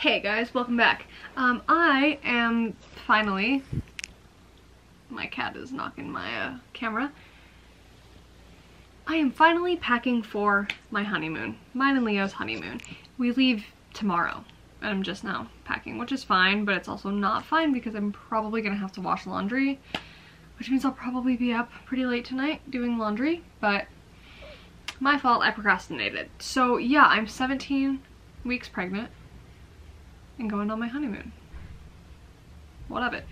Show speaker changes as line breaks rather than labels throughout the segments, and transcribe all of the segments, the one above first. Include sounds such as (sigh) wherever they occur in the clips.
Hey guys, welcome back. Um, I am finally, my cat is knocking my uh, camera. I am finally packing for my honeymoon, mine and Leo's honeymoon. We leave tomorrow and I'm just now packing, which is fine, but it's also not fine because I'm probably gonna have to wash laundry, which means I'll probably be up pretty late tonight doing laundry, but my fault, I procrastinated. So yeah, I'm 17 weeks pregnant and going on my honeymoon. What of it?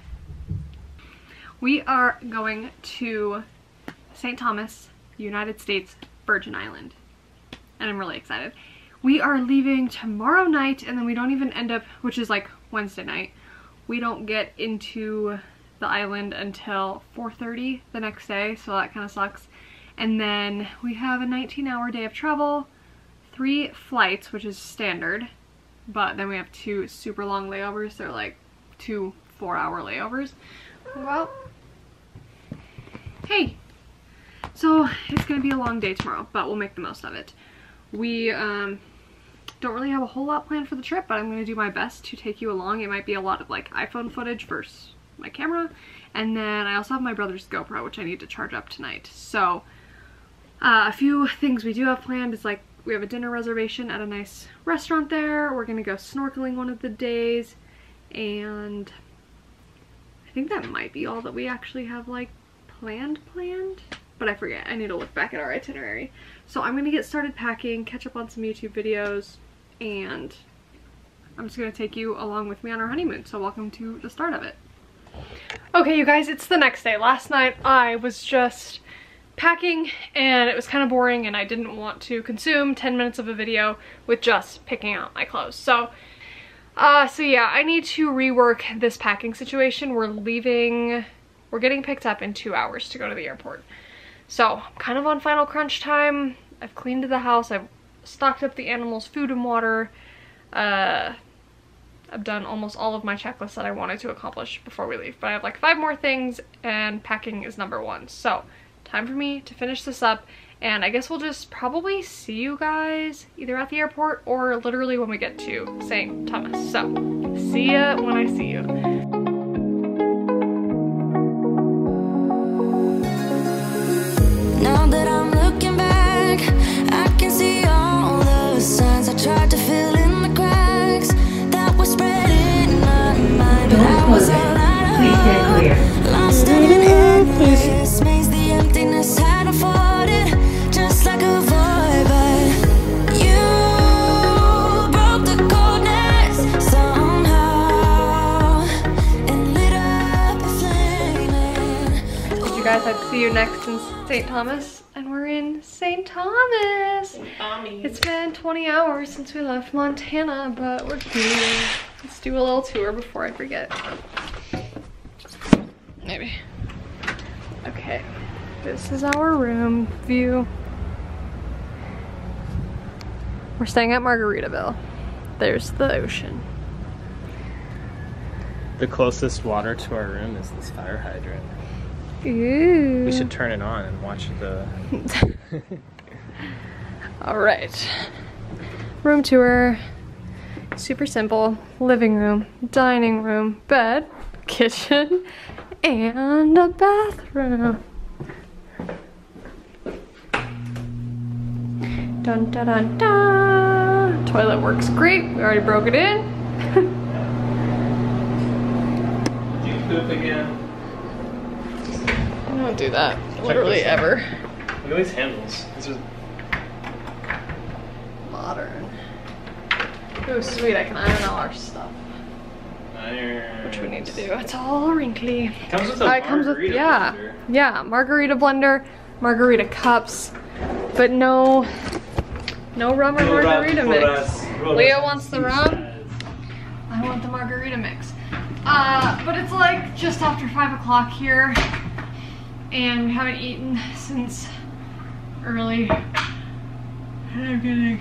We are going to St. Thomas, United States Virgin Island. And I'm really excited. We are leaving tomorrow night and then we don't even end up, which is like Wednesday night, we don't get into the island until 4.30 the next day, so that kind of sucks. And then we have a 19 hour day of travel, three flights, which is standard, but then we have two super long layovers. They're like two four hour layovers. Well, hey, so it's gonna be a long day tomorrow, but we'll make the most of it. We um, don't really have a whole lot planned for the trip, but I'm gonna do my best to take you along. It might be a lot of like iPhone footage versus my camera. And then I also have my brother's GoPro, which I need to charge up tonight. So uh, a few things we do have planned is like we have a dinner reservation at a nice restaurant there. We're gonna go snorkeling one of the days. And I think that might be all that we actually have like planned planned. But I forget. I need to look back at our itinerary. So I'm gonna get started packing catch up on some YouTube videos and I'm just gonna take you along with me on our honeymoon. So welcome to the start of it. Okay you guys it's the next day. Last night I was just packing and it was kind of boring and I didn't want to consume 10 minutes of a video with just picking out my clothes. So, uh, so yeah, I need to rework this packing situation. We're leaving, we're getting picked up in two hours to go to the airport. So I'm kind of on final crunch time. I've cleaned the house. I've stocked up the animals food and water. Uh, I've done almost all of my checklists that I wanted to accomplish before we leave. But I have like five more things and packing is number one. So time for me to finish this up and I guess we'll just probably see you guys either at the airport or literally when we get to St. Thomas. So, see ya when I see you.
Now see you
next in St. Thomas and we're in St. Thomas. It's been 20 hours since we left Montana, but we're here. Let's do a little tour before I forget. Maybe. Okay, this is our room view. We're staying at Margaritaville. There's the ocean.
The closest water to our room is this fire hydrant.
Ooh.
We should turn it on and watch the. (laughs)
All right. Room tour. Super simple. Living room, dining room, bed, (laughs) kitchen, and a bathroom. Dun dun dun dun. Toilet works great. We already broke it in. (laughs)
Did you poop again?
I don't do that literally ever.
Look at these handles. These are
Modern. Oh sweet, I can iron all our stuff.
iron.
Which we need to do. It's all wrinkly.
Comes with a
Uh, it comes with
margarita
yeah,
blender.
yeah, margarita blender, margarita cups, but no, no rum or margarita mix. Leo wants the rum. I want the margarita mix. Uh, but it's like just after five o'clock here, and we haven't eaten since early, and I'm getting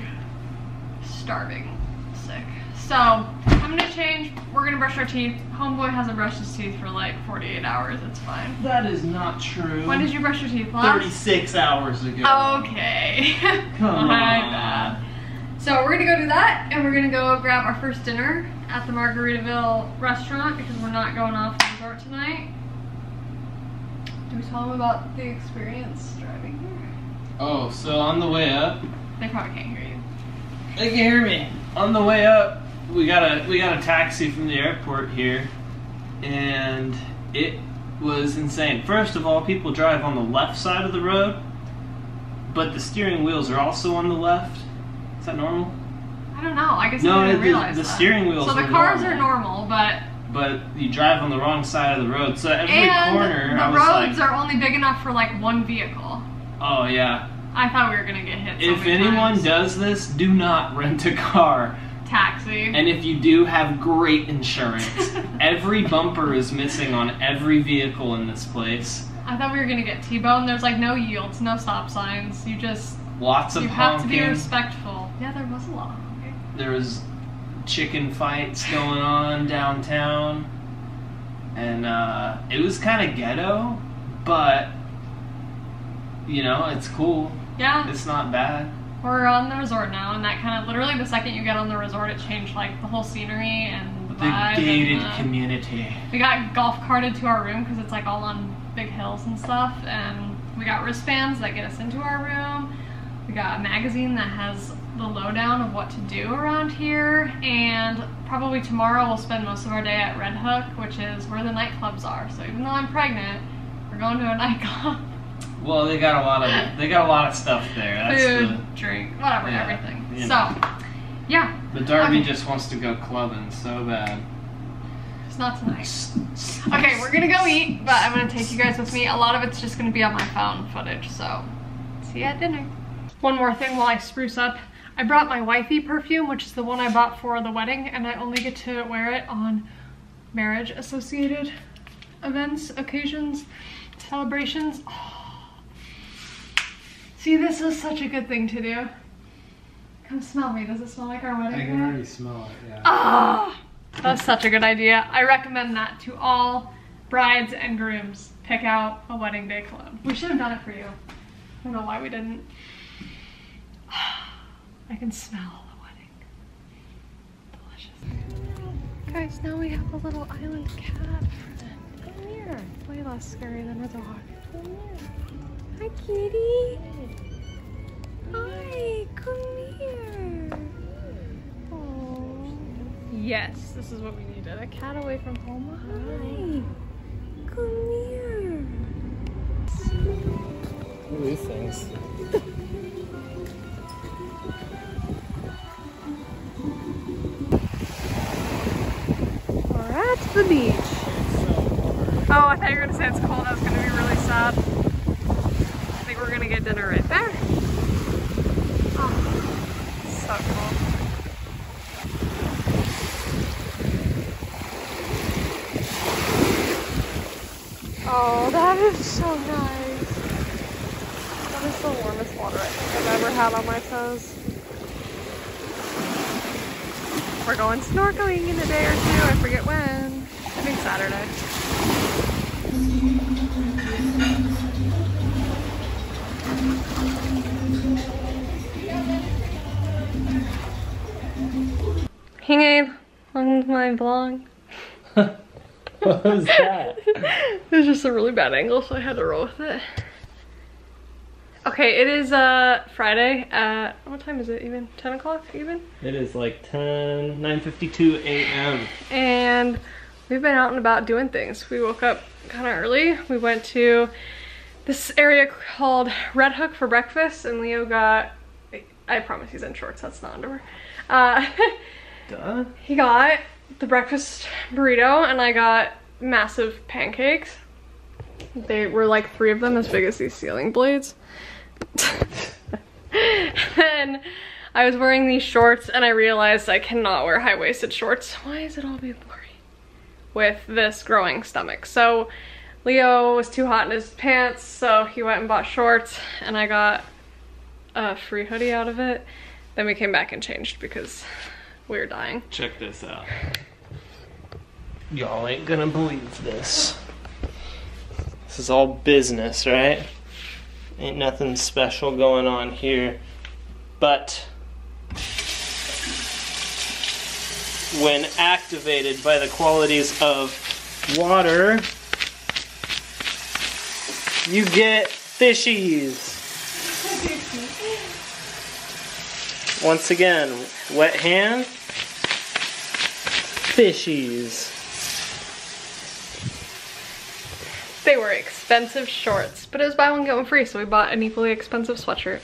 starving, sick. So I'm gonna change. We're gonna brush our teeth. Homeboy hasn't brushed his teeth for like 48 hours. It's fine.
That is not true.
When did you brush your teeth last?
36 hours ago.
Okay. (laughs)
Come
My
on.
bad. So we're gonna go do that, and we're gonna go grab our first dinner at the Margaritaville restaurant because we're not going off the resort tonight. Do we tell them about the experience driving here?
Oh, so on the way up,
They probably can't hear you.
they can hear me. On the way up, we got a we got a taxi from the airport here, and it was insane. First of all, people drive on the left side of the road, but the steering wheels are also on the left. Is that normal?
I don't know. I guess
No,
I didn't
the-
realize
the
that.
steering wheels
So the cars
normal.
are normal, but
But you drive on the wrong side of the road, so every
and
corner
the
I was
roads
like,
are only big enough for like one vehicle.
"Oh yeah."
I thought we were gonna get hit. So
If anyone
times.
does this, do not rent a car.
taxi.
And if you do, have great insurance. (laughs) every bumper is missing on every vehicle in this place.
I thought we were gonna get T-bone. There's like no yields, no stop signs. You just
Lots of
you have to be respectful. Yeah, there was a lot. honking.
there was chicken fights going on downtown, and uh, it was kind of ghetto, but you know it's cool.
Yeah,
It's not bad.
we're on the resort now, and that kind of literally the second you get on the resort, it changed like the whole scenery and the
The gated
the-
community.
We got golf carted to our room because it's like all on big hills and stuff, and we got wristbands that get us into our room. We got a magazine that has the lowdown of what to do around here, and probably tomorrow we'll spend most of our day at Red Hook, which is where the nightclubs are. So even though I'm pregnant, we're going to a (laughs) nightclub.
Well, they got a lot of they got a lot of stuff there. That's
Food, drink, whatever,
Yeah,
everything.
you
So, yeah,
the the Darby
Okay.
just wants to go clubbing so bad.
it's not tonight. Okay, we're gonna go eat, but I'm gonna take you guys with me. A lot of it's just gonna be on my phone footage, so see you at dinner. One more thing while I spruce up. I brought my wifey perfume, which is the one I bought for the wedding, and I only get to wear it on marriage associated events, occasions, celebrations. (sighs) See, this is such a good thing to do. Come smell me. Does it smell like our wedding? I can already
smell it. Yeah.
Ah, that's such a good idea. I recommend that to all brides and grooms. Pick out a wedding day cologne. We should have done it for you. I don't know why we didn't. (sighs) I can smell the wedding. Delicious. Guys, now we have a little island cat friend. Come here. Way less scary than a dog. Come here. Hi, kitty. Hi, come here. Aw. Yes, this is what we needed. A cat away from home. Hi. Come here.
What are these things? (laughs)
the beach. Oh, I thought you were gonna say it's cold. I was gonna be really sad. I think we're gonna get dinner right there. Oh, so cool. Oh, that is so nice. That is the warmest water I think I've ever had on my toes. We're going snorkeling in a day or two. I forget when. I think Saturday. Hey Gabe, welcome to my vlog.
what was that? (laughs)
it was just a really bad angle, so I had to roll with it. Okay, it is uh Friday at what time is it even? 10 o'clock even?
It is like 10, 9.52 a.m.
and we've been out and about doing things. We woke up kind of early. We went to this area called Red Hook for breakfast, and Leo got. I promise he's in shorts. That's not underwear. Uh, (laughs)
Duh.
he got the breakfast burrito, and I got massive pancakes. They were like three of them as big as these ceiling blades. (laughs) then I was wearing these shorts and I realized I cannot wear high-waisted shorts. Why is it all be blurry? With this growing stomach. So Leo was too hot in his pants, so he went and bought shorts and I got a free hoodie out of it. Then we came back and changed because we were dying.
Check this out. Y'all ain't gonna believe this. This is all business, right? Ain't nothing special going on here. But when activated by the qualities of water, you get fishies. Once again, wet hand, fishies.
They were expensive shorts, but it was buy one get one free, so we bought an equally expensive sweatshirt.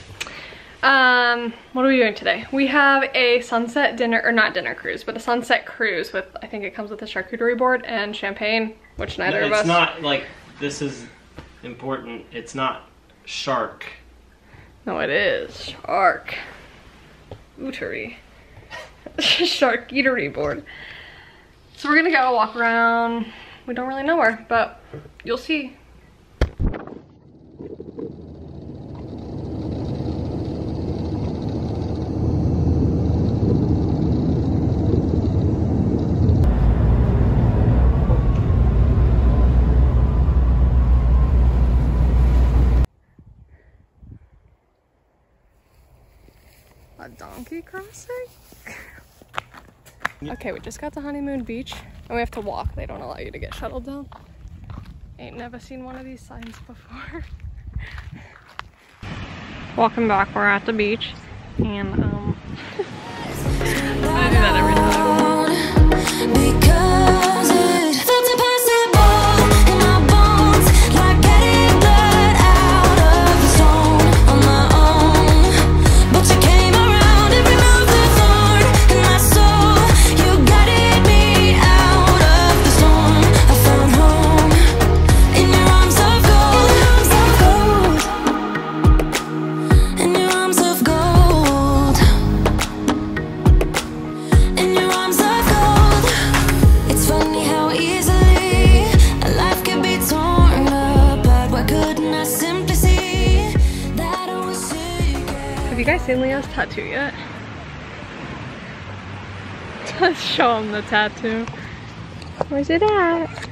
Um, what are we doing today? We have a sunset dinner, or not dinner cruise, but a sunset cruise with, I think it comes with a charcuterie board and champagne, which neither of us.
it's not like this is important. It's not shark.
No, it is. Shark. Ootery. (laughs) Shark eatery board. So we're gonna go walk around. We don't really know where, but you'll see. Okay, we just got to Honeymoon Beach and we have to walk. They don't allow you to get shuttled down. Ain't never seen one of these signs before. (laughs) Welcome back, we're at the beach and um (laughs) I do that every time. Have you guys seen Leo's tattoo yet? Let's show him the tattoo. Where's it at?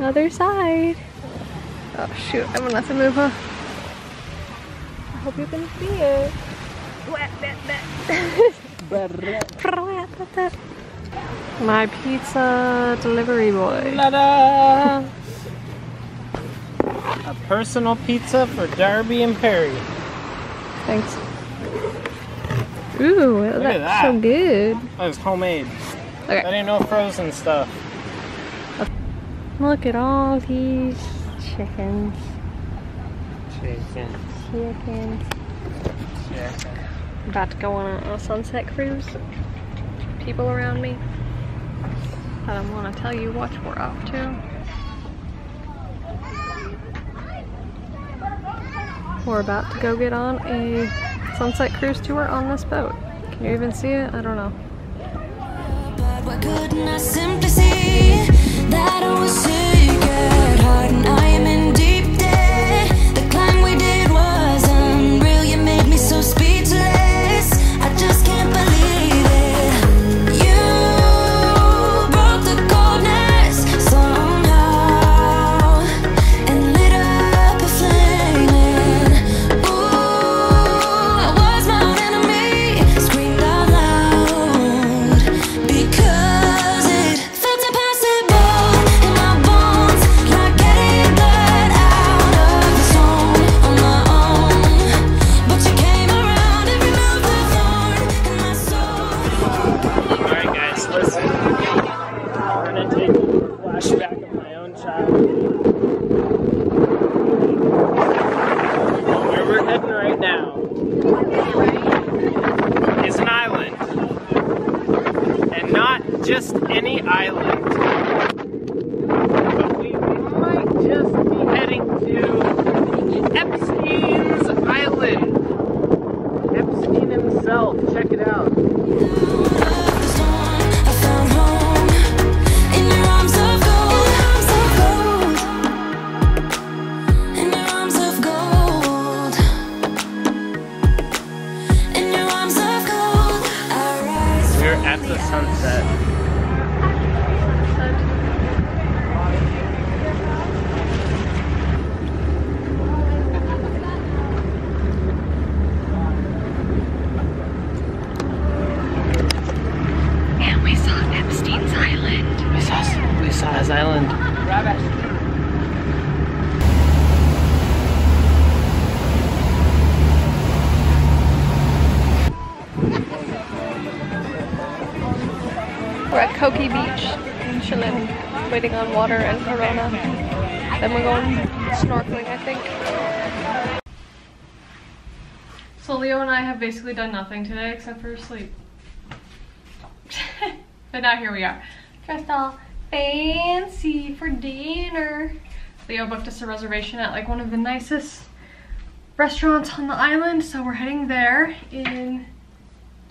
Other side. Oh shoot, I'm gonna have to move her. I hope you can see it. (laughs) My pizza delivery boy.
A personal pizza for Darby Imperi.
Thanks. Ooh,
at
that's
that.
so good.
That was homemade.
Okay.
That ain't no frozen stuff.
Look at all these chickens.
Chickens.
Chickens.
Chicken.
About to go on a, a sunset cruise. People around me. I don't want to tell you what we're up to. We're about to go get on a sunset cruise tour on this boat. Can you even see it? I don't know.
Saw, we saw his island.
We're at Coki Beach, chilling, waiting on water and Corona. Then we're going snorkeling, I think. So Leo and I have basically done nothing today except for sleep. (laughs) but now here we are, dressed all fancy for dinner. Leo booked us a reservation at like one of the nicest restaurants on the island, so we're heading there in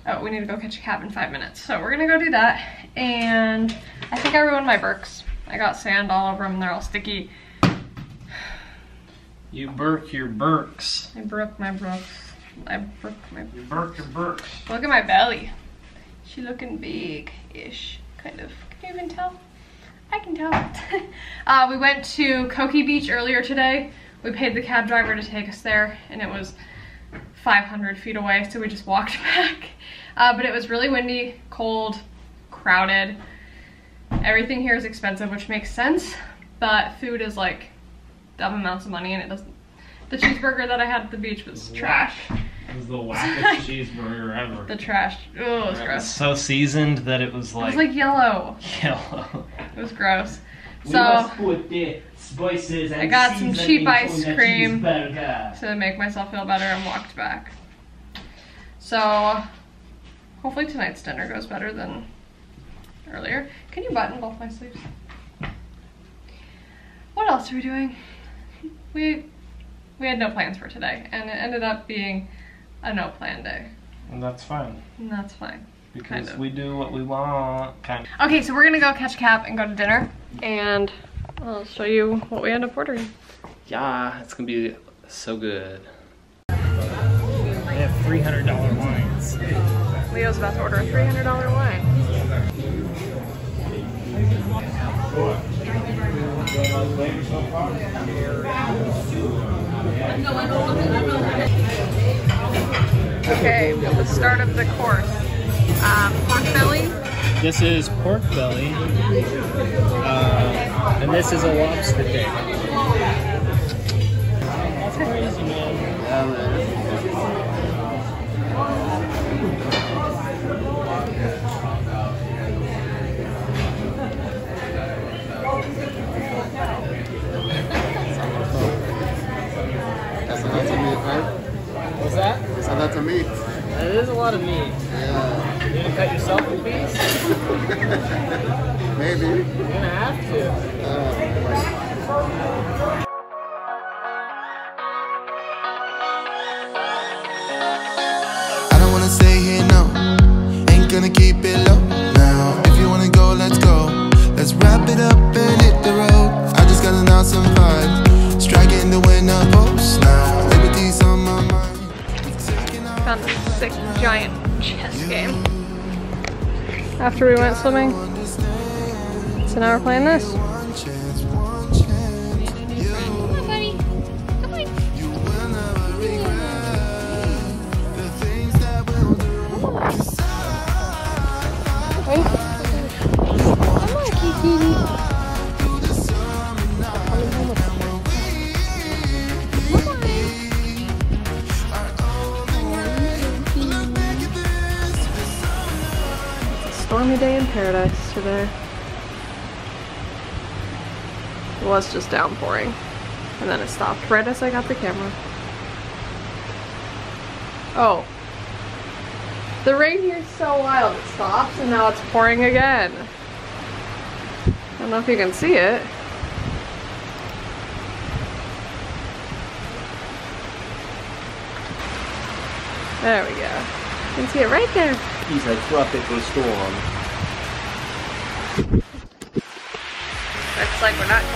Oh, we need to go catch a cab in five minutes. So we're gonna go do that. And I think I ruined my Birks. I got sand all over them. They're all sticky.
You burk your burks.
I broke my Brooks. I broke my.
You burk your burks.
Look at my belly. She looking big-ish, kind of. Can you even tell? I can tell. (laughs) uh, we went to Coki Beach earlier today. We paid the cab driver to take us there, and it was 500 feet away, so we just walked (laughs) back. Uh, but it was really windy, cold, crowded. Everything here is expensive, which makes sense, but food is like dumb amounts of money, and it doesn't. The cheeseburger that I had at the beach was trash.
It was the wackest (laughs) cheeseburger ever.
The trash. Oh, it was
It was
gross.
so seasoned that it was like.
It was like yellow.
yellow. (laughs)
It was gross.
We
So
must put the spices and
I got some cheap ice cream. to make myself feel better and walked back. So hopefully tonight's dinner goes better than earlier. Can you button both my sleeves? What else are we doing? We we had no plans for today and it ended up being a no plan day.
And that's fine
And that's fine.
because
Kind of.
we do what we want. Kind of.
Okay, so we're gonna go catch a cab and go to dinner and I'll show you what we end up ordering.
Yeah, it's gonna be so good. They have three hundred dollar wines.
Leo's about to order a $300 wine. Okay, the start of the course. Um, pork belly,
This is pork belly, uh, and this is a lobster tail.
Swimming. So now we're playing this. Was just downpouring. And then it stopped right as I got the camera. Oh. The rain here is so wild. It stops and now it's pouring again. I don't know if you can see it. There we go. You can see it right there.
He's a tropical storm.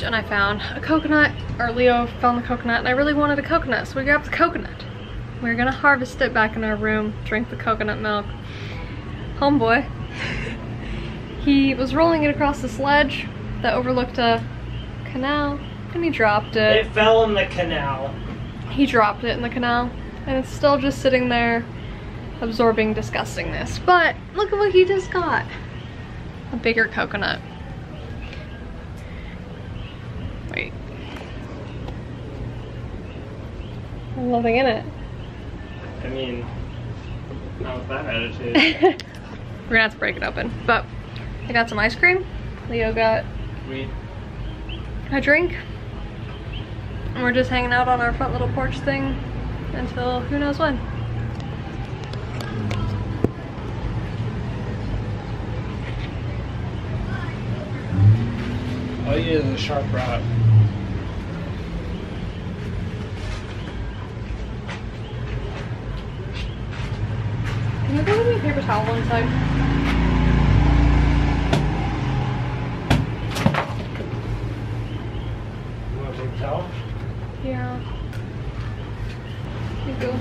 beach
and I
found a coconut, or Leo found the coconut, and I really wanted a coconut, so we grabbed the coconut. We were gonna harvest it back in our room, drink the coconut milk. Homeboy, (laughs) he was rolling it across the sledge that overlooked a canal, and he dropped it.
It fell in the canal.
He dropped it in the canal, and it's still just sitting there absorbing disgustingness. But look at what he just got. A bigger coconut. Wait. There's nothing in it.
I mean, not with that attitude. (laughs)
We're gonna have to break it open. But I got some ice cream. Leo got
we
a drink. And we're just hanging out on our front little porch thing until who knows when.
all you need is a sharp rock.
Can you give me a paper towel one sec?
You want a big towel?
Yeah. Thank you.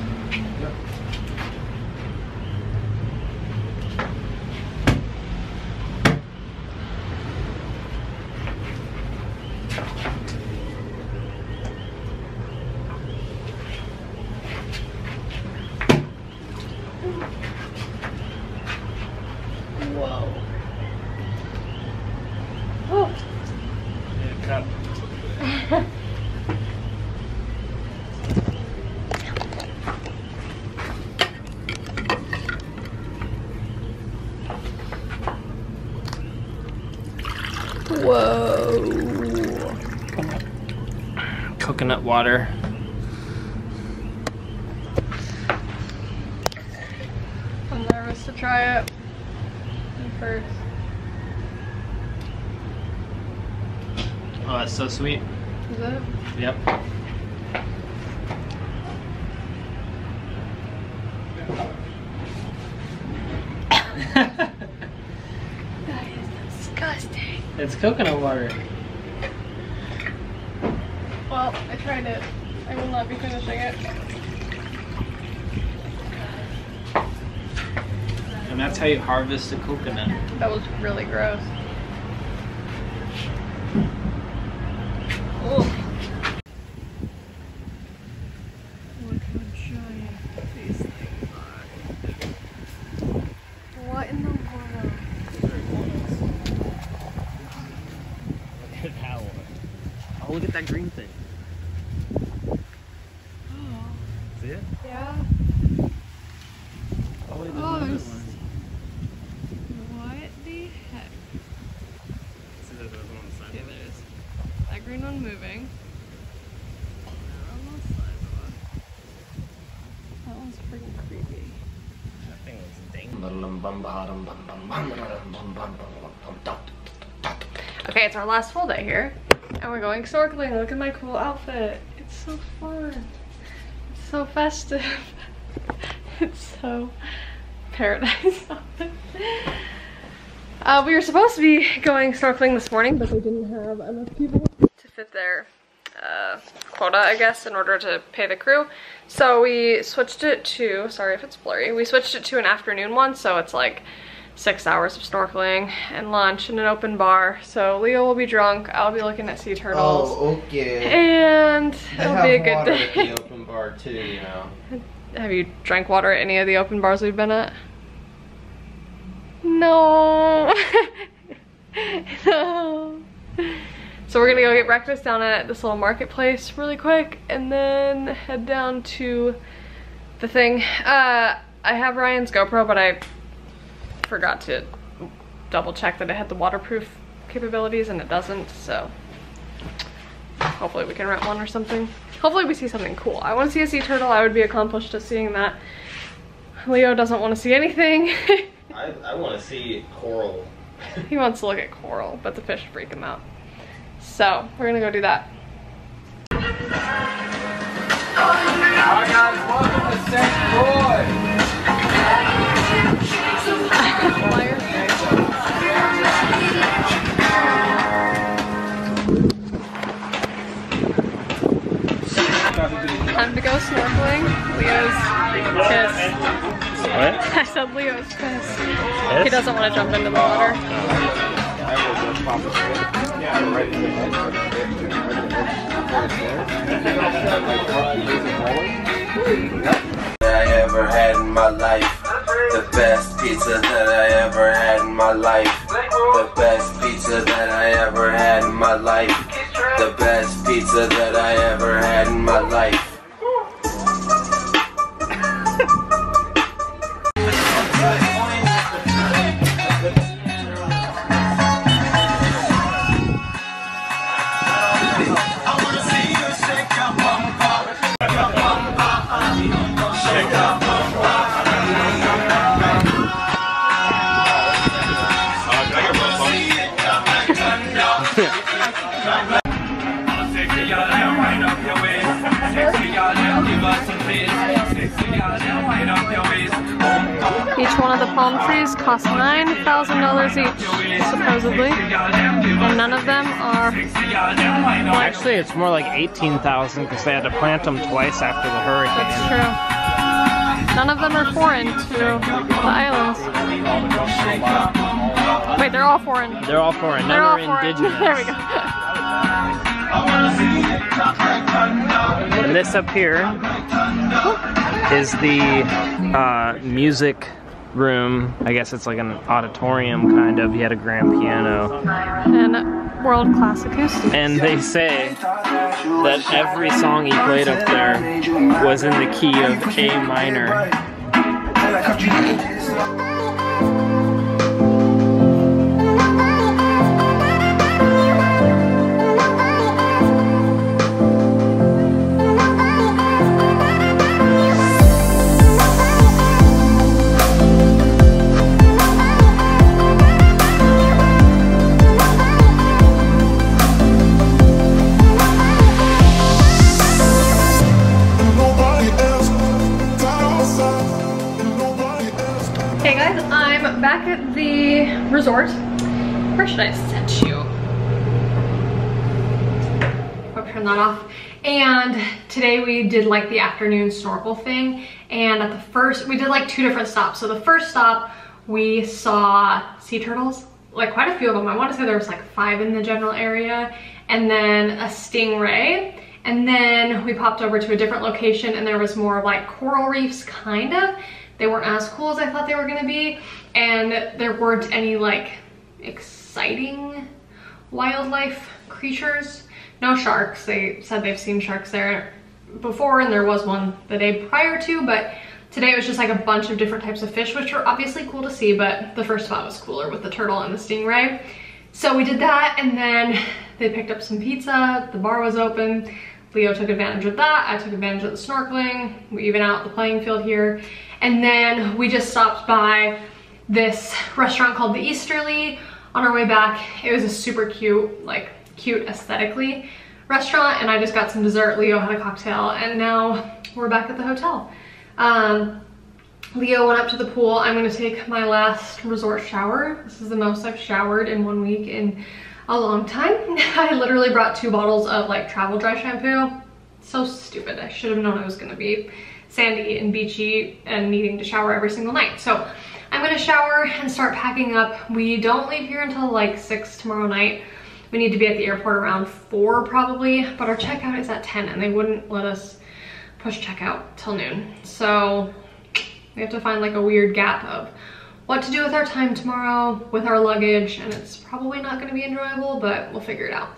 Whoa. Oh.
Need a cup.
Whoa.
Coconut water.
I'm nervous to try it first.
Oh, that's so sweet.
Is it?
Yep. (laughs)
That is disgusting.
it's coconut water.
Well, I tried it. I will not be finishing it.
And that's how you harvest a coconut.
That was really gross. Oh. Look how giant these things are. What in the world?
Look at that one. Oh, look at that green thing. See it?
Yeah.
Oh, wait, there's
Oh,
another
there's-
one.
What the heck?
See, there's another one on the side.
Okay, there's moving. On
dang.
Okay, it's our last full day here. And we're going snorkeling. Look at my cool outfit. It's so fun. It's so festive. (laughs) it's so paradise. (laughs) uh, we were supposed to be going snorkeling this morning, but they didn't have enough people fit their uh, quota, I guess, in order to pay the crew. So we switched it to, sorry if it's blurry, we switched it to an afternoon one, so it's like six hours of snorkeling and lunch and an open bar. So Leo will be drunk, I'll be looking at sea turtles.
Oh, okay.
And
They
it'll be a good day.
the (laughs) open bar too, you know.
Have you drank water at any of the open bars we've been at? No. (laughs) no. So we're gonna go get breakfast down at this little marketplace really quick and then head down to the thing. Uh, I have Ryan's GoPro, but I forgot to double check that it had the waterproof capabilities and it doesn't, so hopefully we can rent one or something. Hopefully we see something cool. I want to see a sea turtle. I would be accomplished just seeing that. Leo doesn't want to see anything. (laughs)
I, I want to see coral.
he wants to look at coral, but the fish freak him out. So we're gonna go do that. Time to go snorkeling. Leo's pissed.
What? (laughs)
I said Leo's pissed. He doesn't want to jump into the water.
I ever had in my life. The best pizza that I ever had in my life. The best pizza that I ever had in my life. The best pizza that I ever had in my life. (laughs)
Each one of the palm trees costs $9,000 each, supposedly. And none of them are,
Actually, it's more like 18,000 because they had to plant them twice after the hurricane.
that's true. None of them are foreign to the islands. Wait, they're all foreign.
They're all foreign. None
They're all
are
foreign.
indigenous. (laughs)
there we go.
And this up here is the uh, music room. I guess it's like an auditorium kind of. He had a grand piano.
And world-class acoustics.
And they say that every song he played up there was in the key of A minor.
Like the afternoon snorkel thing. And at the first, we did like two different stops. So the first stop, we saw sea turtles, like quite a few of them. I want to say there was like five in the general area. And then a stingray. And then we popped over to a different location and there was more like coral reefs, kind of. They weren't as cool as I thought they were gonna be. And there weren't any like exciting wildlife creatures. No sharks. They said they've seen sharks there before and there was one the day prior to, but today it was just like a bunch of different types of fish, which were obviously cool to see, but the first spot was cooler with the turtle and the stingray. So we did that and then they picked up some pizza, the bar was open. Leo took advantage of that, I took advantage of the snorkeling, we even out the playing field here. And then we just stopped by this restaurant called the Easterly on our way back. It was a super cute, like cute aesthetically restaurant and I just got some dessert. Leo had a cocktail and now we're back at the hotel. Um, Leo went up to the pool. I'm gonna take my last resort shower. This is the most I've showered in one week in a long time. (laughs) I literally brought two bottles of like travel dry shampoo. So stupid. I should have known it was gonna be sandy and beachy and needing to shower every single night. So I'm gonna shower and start packing up. We don't leave here until like six tomorrow night. We need to be at the airport around four probably, but our checkout is at 10 and they wouldn't let us push checkout till noon. So we have to find like a weird gap of what to do with our time tomorrow with our luggage and it's probably not gonna be enjoyable, but we'll figure it out.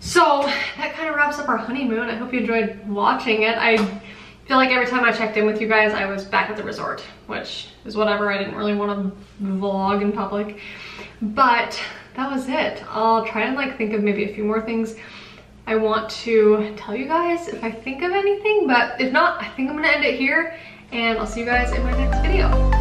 So that kind of wraps up our honeymoon. I hope you enjoyed watching it. I feel like every time I checked in with you guys, I was back at the resort, which is whatever. I didn't really want to vlog in public, but that was it. I'll try and like think of maybe a few more things I want to tell you guys if I think of anything, but if not, I think I'm gonna end it here and I'll see you guys in my next video.